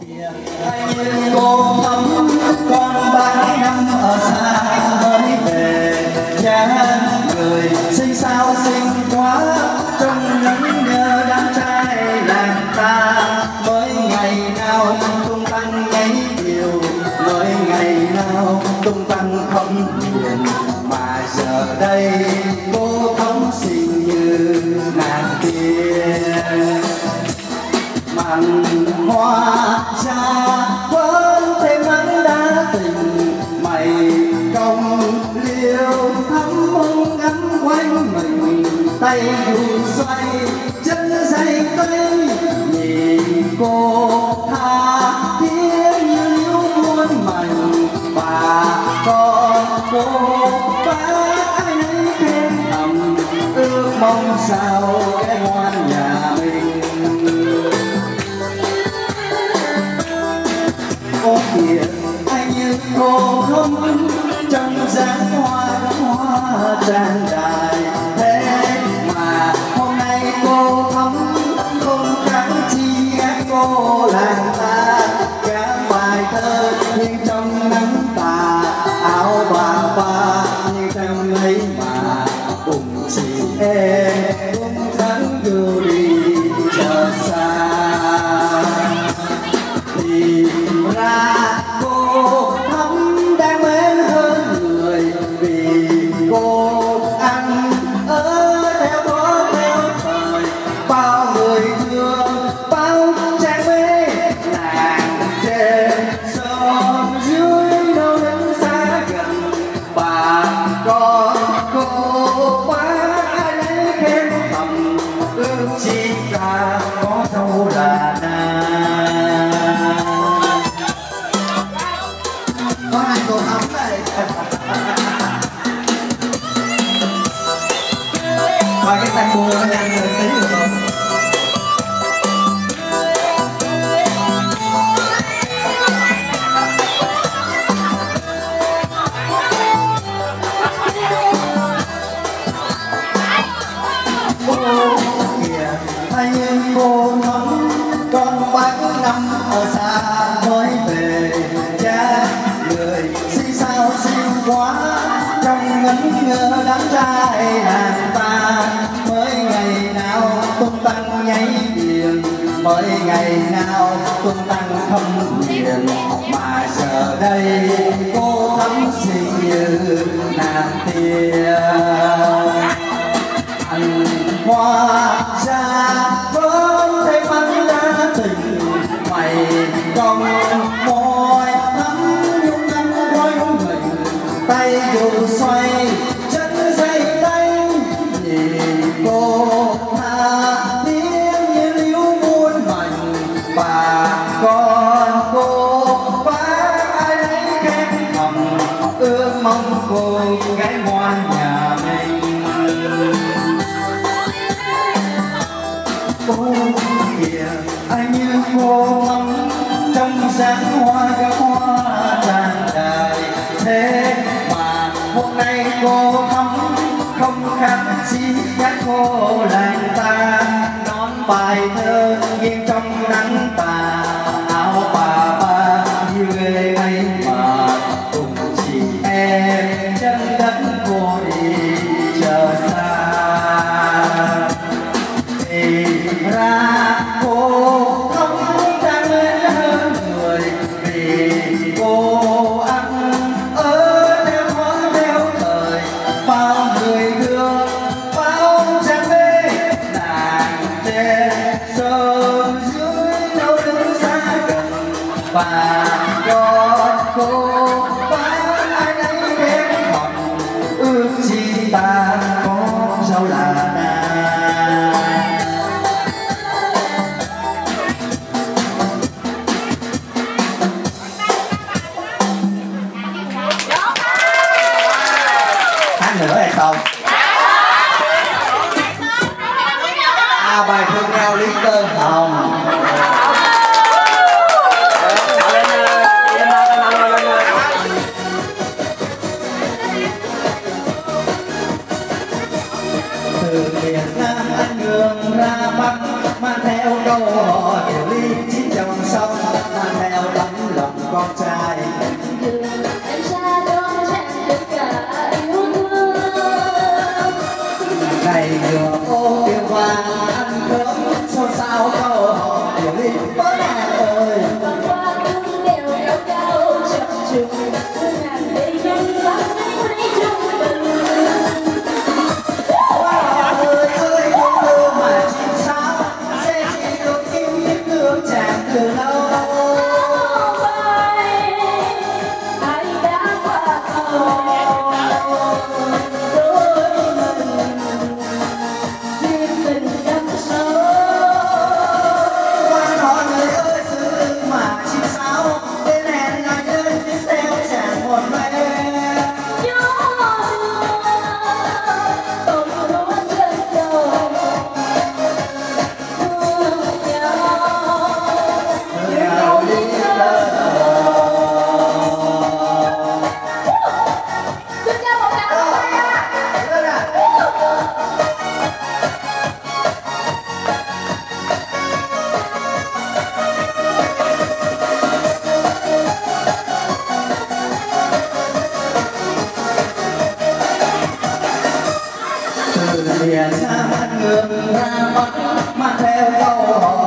anh có hoa ra quên thêm ánh đá tình mày công liêu thắm mông gắn quanh mình, tay dù xoay, chân dày tay nhìn cô ra nắng hoa kéo hoa tràn đời thế mà hôm nay cô thắm không khác xin nhắc cô làng ta nón bài thơ nghiêng trong nắng tàn đường ra bắc mang theo đầu lìa xa ngược ra mắt mà theo câu hỏi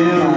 you.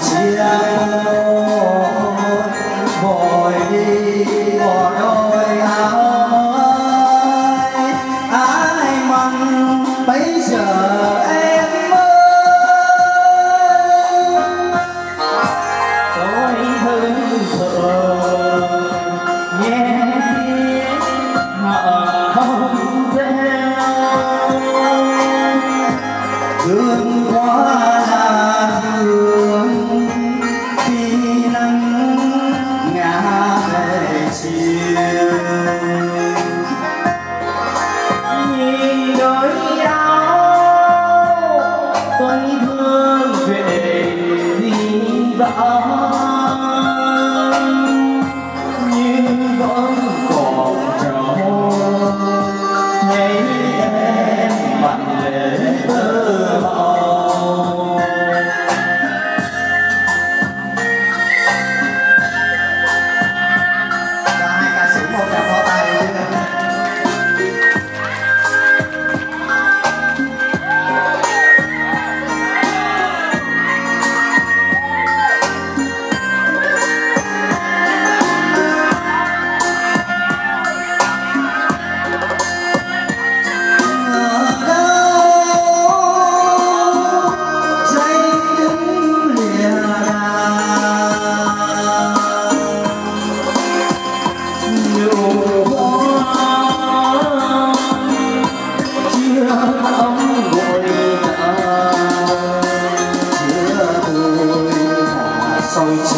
既然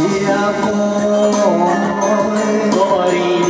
Yeah, boy, boy.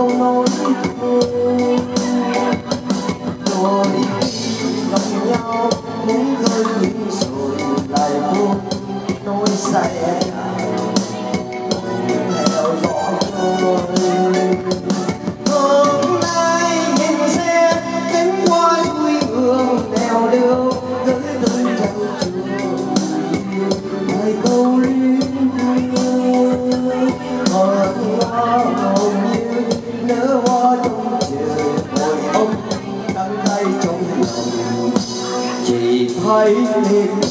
câu nói vui rồi gặp nhau cũng hơi mình rồi lại buông nỗi say me